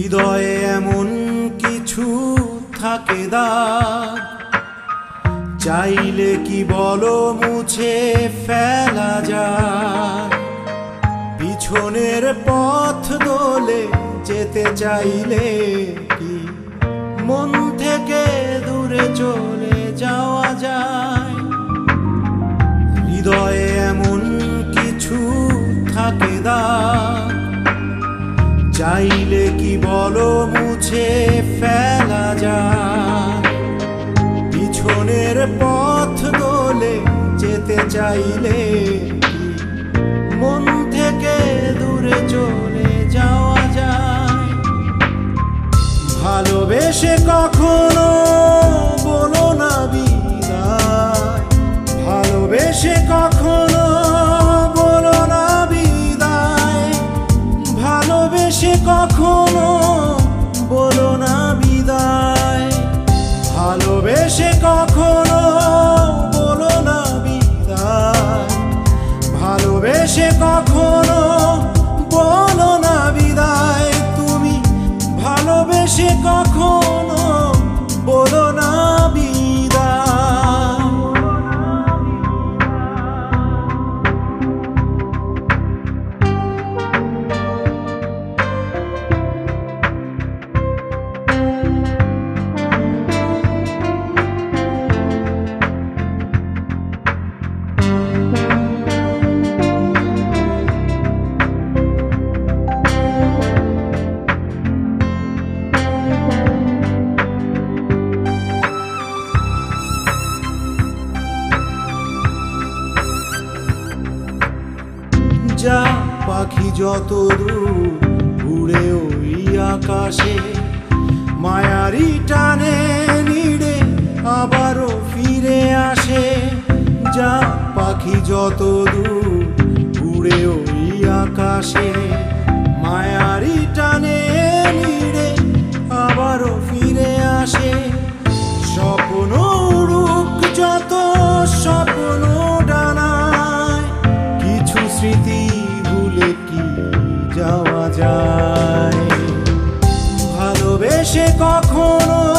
হৃদয়ে এমন কিছু থাকে দাগ চাইলে কি বলো মুছে ফেলা যায় পিছনের পথ দোলে যেতে চাইলে কি মন থেকে দূরে চলে যাওয়া যায়? হৃদয়ে পিছনের পথ দোলে যেতে চাইলে মন থেকে দূরে চলে যাওয়া যায়। ভালোবেসে কখনো ভালোবেসে যা পাখি যত দূর উড়ে ওই আকাশে, মায়ারি টানে নিড়ে আবারও ফিরে আসে। যা পাখি যত দূর উড়ে ওই আকাশে ভালোবেসে কখনো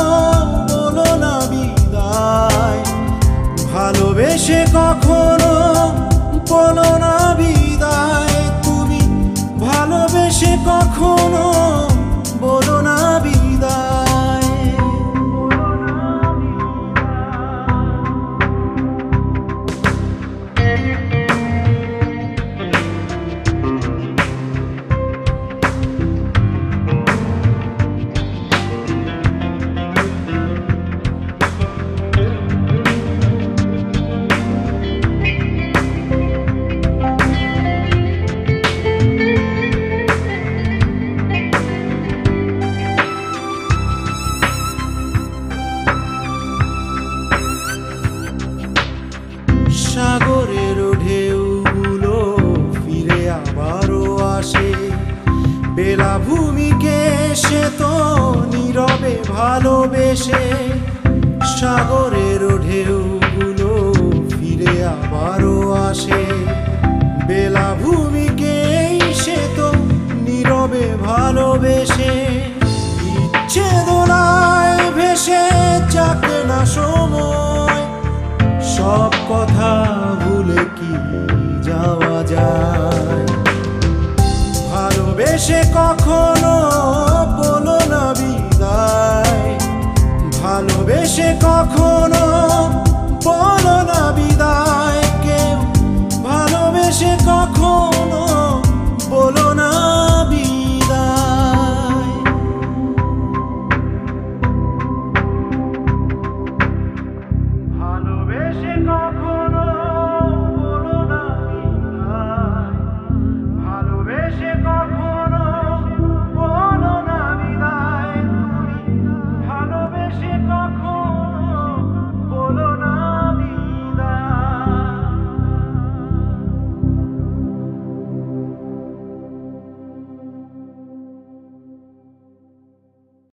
বেলাভূমিকে সে তো নীরবে ভালোবেসে সাগরের ঢেউগুলো ফিরে আবারও আসে। বেলাভূমিকে সে তো নীরবে ভালোবেসে। ইচ্ছে দোলায় ভেসে যাক না সময়, সব কথা ভুলে কি যাওয়া যায়? ভালোবেসে কখনো বলো না বিদায়। ভালোবেসে কখনো বলো না বিদায়।